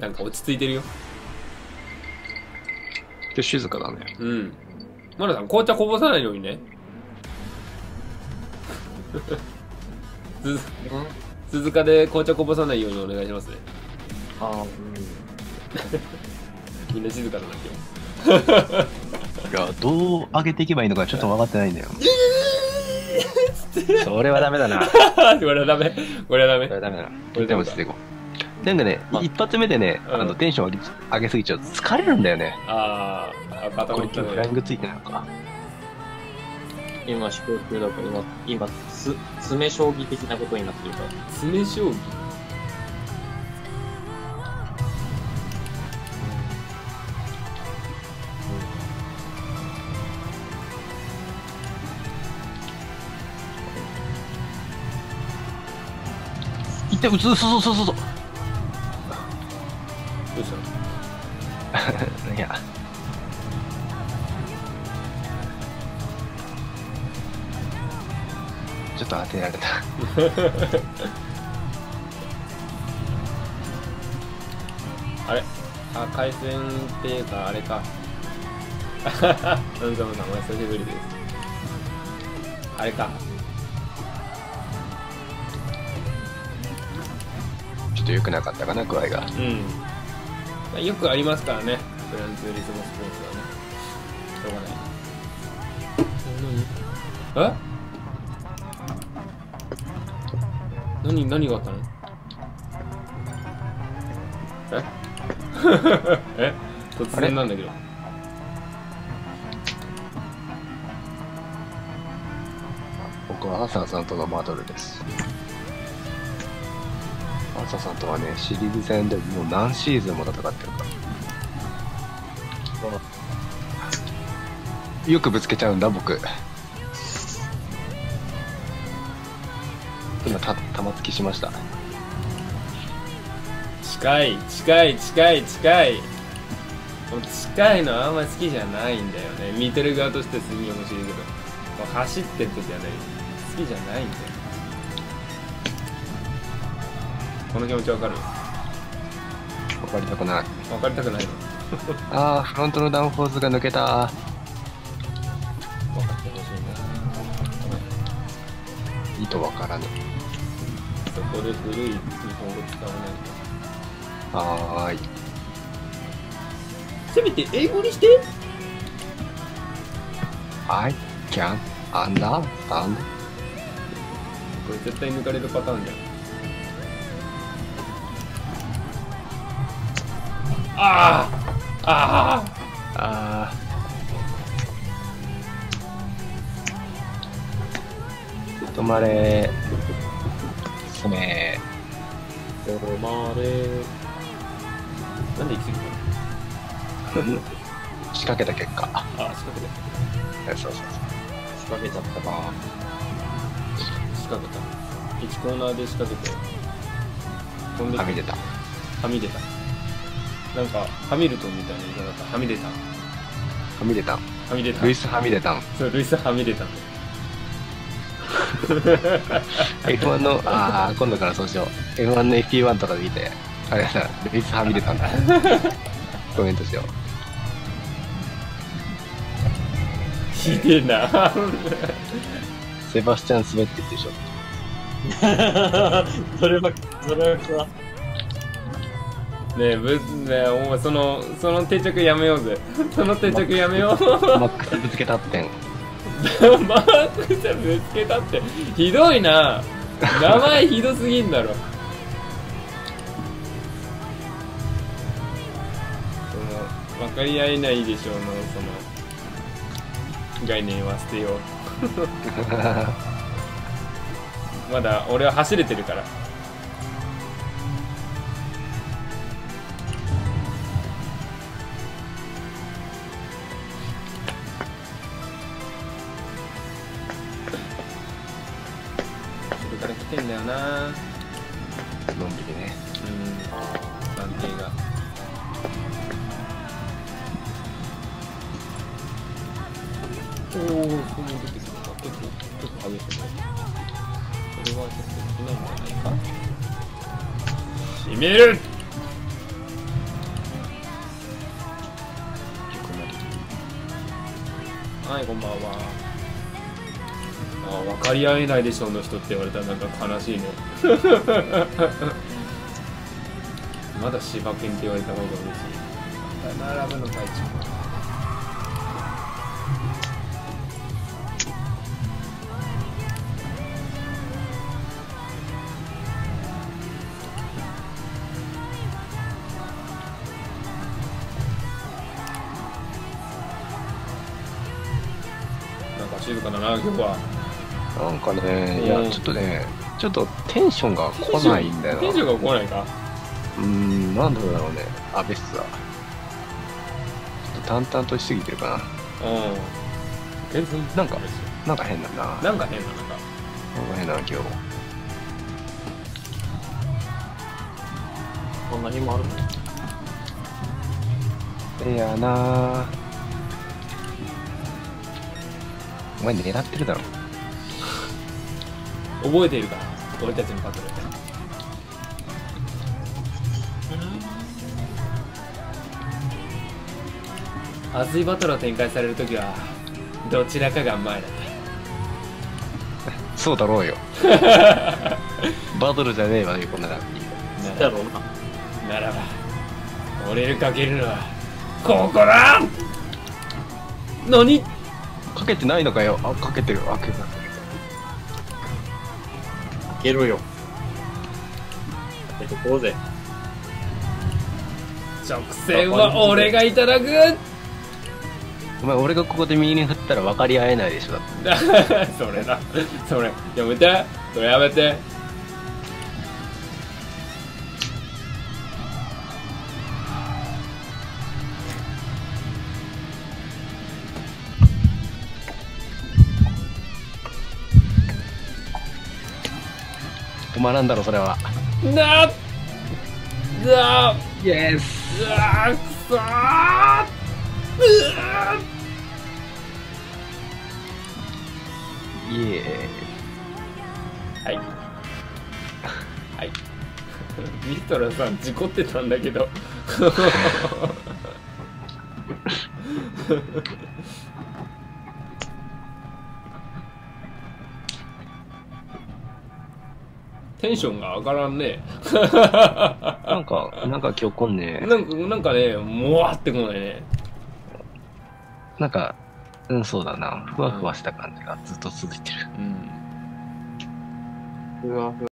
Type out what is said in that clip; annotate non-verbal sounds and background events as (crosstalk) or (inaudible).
なんか落ち着いてるよ。で静かだね。うん。マナさん紅茶こぼさないようにね。(laughs) 鈴鈴鹿で紅茶こぼさないようにお願いしますね。あ (laughs) みんな静かだな今日。(laughs) いやどう上げていけばいいのかちょっと分かってないんだよ。それはダメだな。これはダメ。これはダメ。それはダメだな。でもつっていこうなんかね一発目でねあのテンション上げ上げすぎちゃうと疲れるんだよね。あーあ固こまったねれ今日フライングついてないのか。今、飛行中だから今、今、つ、詰将棋的なことになってるから。詰将棋？いってうつそうそうそうそうどうしたの？(laughs) いやちょっと当てられた (laughs) あれ？あ、回線っていうか、あれか。(laughs) なんざまさん、お久しぶりです。あれか。ちょっと良くなかったかな具合がうん。まあ、よくありますからね。グランツーリスモスポーツはね。しょうがない。え？何、何があったの？え？(laughs) え？突然なんだけど。僕はアーサーさんとのバトルですアーサさんとはねシリーズ戦でもう何シーズンも戦ってる。からよくぶつけちゃうんだ僕。今た玉突きしました。近い近い近い近い。もう近いのはあんまり好きじゃないんだよね。見てる側としてすげえ面白いけど。もう走ってる時はね好きじゃないんだよこの気持ちわかる？分かりたくない。わかりたくないの？ああフロントのダウンフォースが抜けた。分かってほしい意図わからぬ。なそこで古い日本語使わないはーい。とせめて英語にして。I can understand これ絶対抜かれるパターンじゃんああああ止まれすめ止まれ。なんで行き過ぎ仕掛けた結果たのあ仕掛けたそうそうそう仕掛けちゃったか。仕掛けた1コーナーで仕掛けて飛んではみ出たはみ出たなんかハミルトンみたいな言い方。だったはみ出たはみ出たはみ出たルイスはみ出たんそうルイスはみ出た F1 のああ今度からそうしよう。F1 の FP1 とかで見て。あれだルイスはみ出たんだコメントしよう。ひでえな。セバスチャン滑ってってでしょそれは、それはさ、ねえぶねえお前そのその定着やめようぜ。(laughs) その定着やめよう。(laughs) マックスぶつけたってん。マークちゃんぶつけたって。ひどいな。名前ひどすぎんだろ。(laughs) その分かり合えないでしょうのその概念は捨てよう。まだ俺は走れてるからてんだよな。のんびりね。うん。安定が。おおそう出てきるか結構結構激しいねこれはちょっとできないんじゃないか？しみる！はいこんばんは。あ分かり合えないでしょの人って言われたらなんか悲しいねまだ柴犬って言われた方が嬉しい。並ぶの隊長なんか静かだな今日はなんかね、いうんや、ちょっとね、ちょっとテンションが来ないんだよな。テンションが来ないかうーん、なんでだろうね。あ、ベスだ。ちょっと淡々としすぎてるかうん全然なんかな。なんか変だな。なんなんか変なのかか変だな、今日。こんなにもあるの？いやなお前狙ってるだろ。覚えているか俺たちのバトル熱いバトルを展開されるときはどちらかが前だっそうだろうよ。(laughs) バトルじゃねえわね、こんなラッキー。たならだろうな。ならば俺にかけるのはここだ何？かけてないのかよ。あ、かけてる。あ、かけてる。いけるよ。かけてこうぜ。直線は俺がいただくお前、俺がここで右に振ったら分かり合えないでしょ。だって (laughs) それだそれやめてそれやめて止まらんだろ、それは。なっ。だイエスうわーくそー。イエーはい。はい。ミストラさん事故ってたんだけどテンションが上がらんねなんか、なんか今日来んねなんかなんかねもわってこないねなんか、うん、そうだな。ふわふわした感じがずっと続いてる。うんふわふわ。